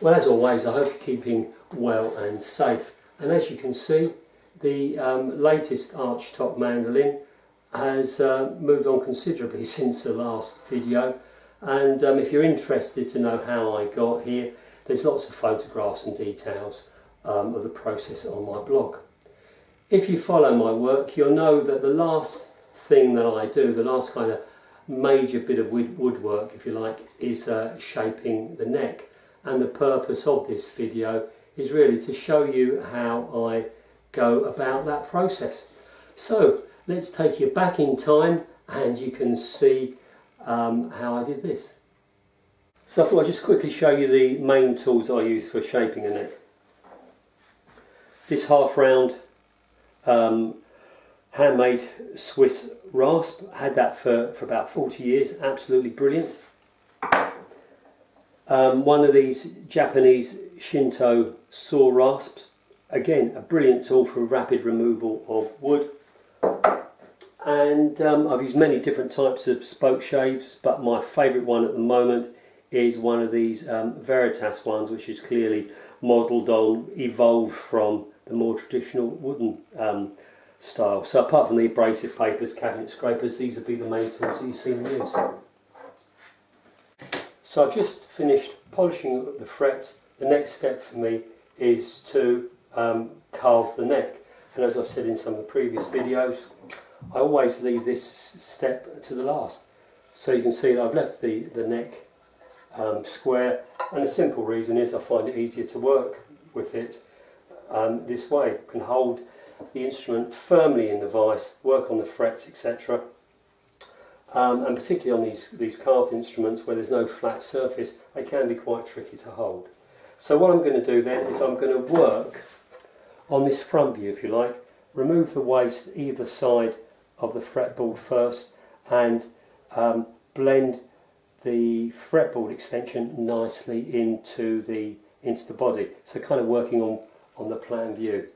Well, as always, I hope you're keeping well and safe. And as you can see, the um, latest archtop mandolin has uh, moved on considerably since the last video. And um, if you're interested to know how I got here, there's lots of photographs and details um, of the process on my blog. If you follow my work, you'll know that the last thing that I do, the last kind of major bit of woodwork, if you like, is uh, shaping the neck and the purpose of this video is really to show you how I go about that process. So let's take you back in time and you can see um, how I did this. So I thought I'd just quickly show you the main tools I use for shaping a neck. This half round um, handmade Swiss rasp, had that for, for about 40 years, absolutely brilliant. Um, one of these Japanese Shinto saw rasps, again a brilliant tool for rapid removal of wood. And um, I've used many different types of spoke shaves, but my favourite one at the moment is one of these um, Veritas ones, which is clearly modelled on, evolved from the more traditional wooden um, style. So apart from the abrasive papers, cabinet scrapers, these would be the main tools that you see me use. So I've just finished polishing the frets. The next step for me is to um, carve the neck. And as I've said in some of the previous videos, I always leave this step to the last. So you can see that I've left the, the neck um, square and the simple reason is I find it easier to work with it um, this way. I can hold the instrument firmly in the vise, work on the frets etc um, and particularly on these, these carved instruments where there's no flat surface, they can be quite tricky to hold. So what I'm going to do then is I'm going to work on this front view if you like, remove the waste either side of the fretboard first and um, blend the fretboard extension nicely into the into the body. So kind of working on, on the plan view.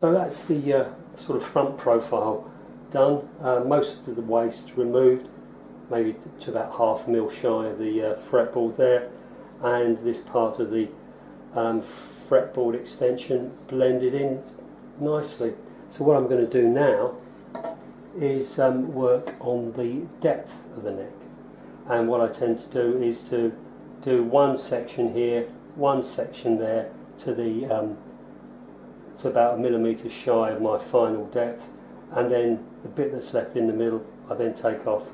So that's the uh, sort of front profile done. Uh, most of the waste removed, maybe to about half a mil shy of the uh, fretboard there, and this part of the um, fretboard extension blended in nicely. So what I'm going to do now is um, work on the depth of the neck and what I tend to do is to do one section here, one section there to the um, it's about a millimetre shy of my final depth and then the bit that's left in the middle I then take off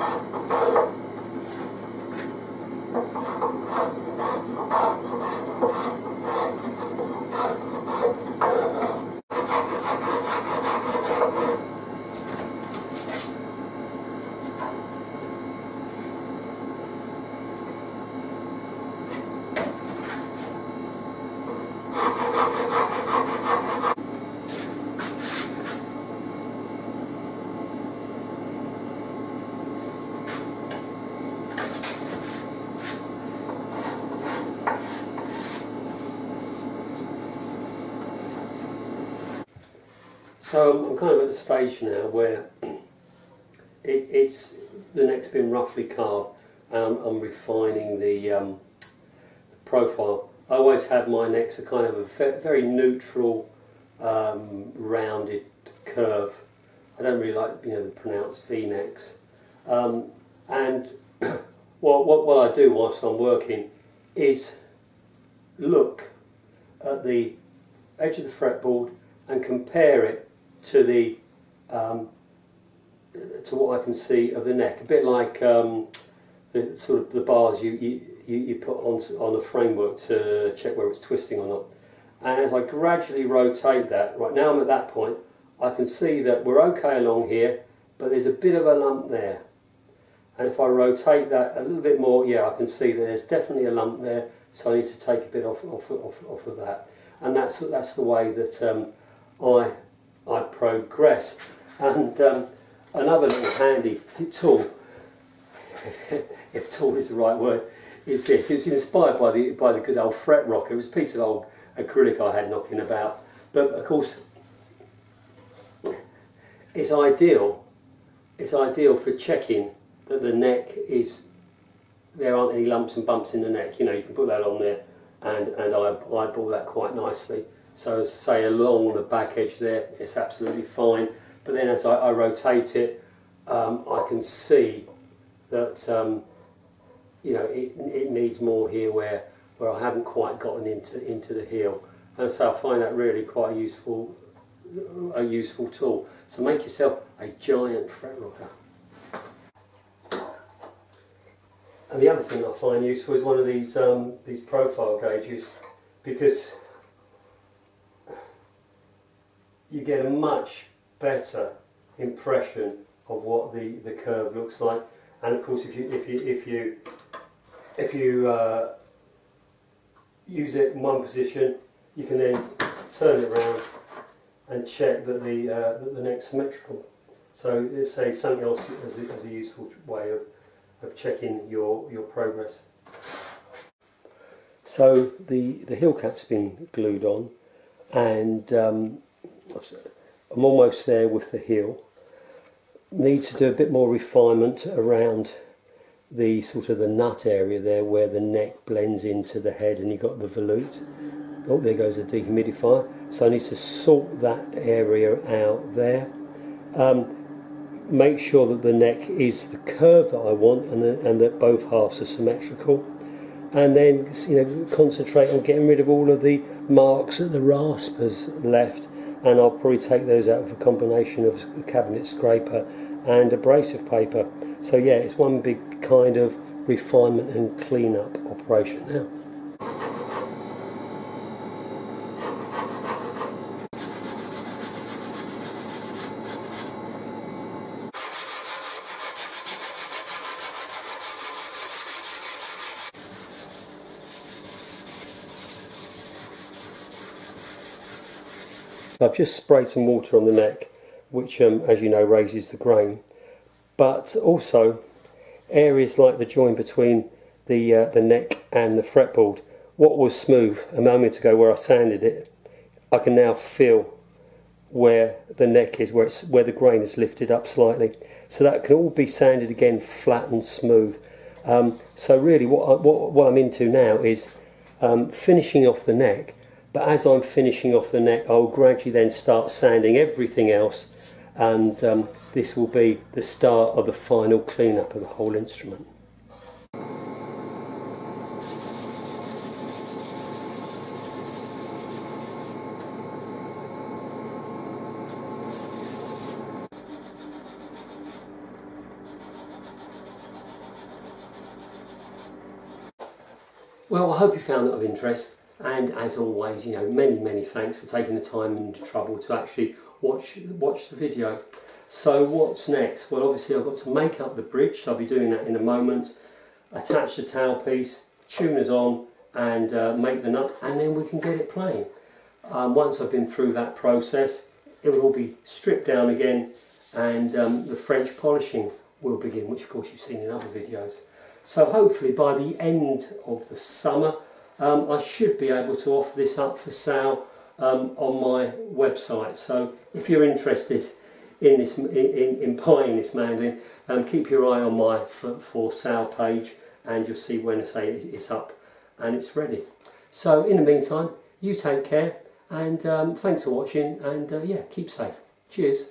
Thank you. So I'm kind of at the stage now where it, it's the neck's been roughly carved I'm, I'm refining the, um, the, profile. I always had my necks a kind of a very neutral, um, rounded curve. I don't really like you know the pronounced V necks. Um, and what, what, what I do whilst I'm working is look at the edge of the fretboard and compare it to the um, to what I can see of the neck. A bit like um, the sort of the bars you, you, you put on, on a framework to check whether it's twisting or not. And as I gradually rotate that, right now I'm at that point, I can see that we're okay along here, but there's a bit of a lump there. And if I rotate that a little bit more, yeah, I can see that there's definitely a lump there, so I need to take a bit off, off, off, off of that. And that's, that's the way that um, I, I progress. And um, another little handy tool, if tool is the right word, is this. It's inspired by the, by the good old fret rocker. It was a piece of old acrylic I had knocking about. But of course, it's ideal. It's ideal for checking that the neck is there aren't any lumps and bumps in the neck. You know, you can put that on there, and and I eyeball that quite nicely. So as I say, along the back edge there, it's absolutely fine. But then as I, I rotate it, um, I can see that um, you know it, it needs more here where where I haven't quite gotten into into the heel, and so I find that really quite useful a useful tool. So make yourself a giant fret rocker. And the other thing I find useful is one of these um, these profile gauges because you get a much better impression of what the, the curve looks like. And of course, if you if you if you if you uh, use it in one position, you can then turn it around and check that the uh, that the neck's symmetrical. So it's a something else as a, as a useful way of of checking your, your progress. So the, the heel cap's been glued on and um, I'm almost there with the heel. Need to do a bit more refinement around the sort of the nut area there where the neck blends into the head and you've got the volute. Oh, there goes the dehumidifier. So I need to sort that area out there. Um, make sure that the neck is the curve that I want and, the, and that both halves are symmetrical and then you know concentrate on getting rid of all of the marks that the rasp has left and I'll probably take those out with a combination of a cabinet scraper and abrasive paper so yeah it's one big kind of refinement and clean up operation now. I've just sprayed some water on the neck, which, um, as you know, raises the grain. But also, areas like the join between the, uh, the neck and the fretboard, what was smooth a moment ago where I sanded it, I can now feel where the neck is, where, it's, where the grain is lifted up slightly. So that can all be sanded again flat and smooth. Um, so really what, I, what, what I'm into now is um, finishing off the neck but as I'm finishing off the neck, I'll gradually then start sanding everything else, and um, this will be the start of the final cleanup of the whole instrument. Well, I hope you found that of interest. And as always, you know, many, many thanks for taking the time and trouble to actually watch, watch the video. So what's next? Well, obviously I've got to make up the bridge, so I'll be doing that in a moment. Attach the tailpiece, tuners on, and uh, make the nut, and then we can get it playing. Um, once I've been through that process, it will all be stripped down again, and um, the French polishing will begin, which of course you've seen in other videos. So hopefully by the end of the summer, um, I should be able to offer this up for sale um, on my website. So if you're interested in this in, in, in buying this mandolin, um, keep your eye on my for, for sale page and you'll see when I say it's up and it's ready. So in the meantime, you take care and um, thanks for watching and uh, yeah, keep safe. Cheers.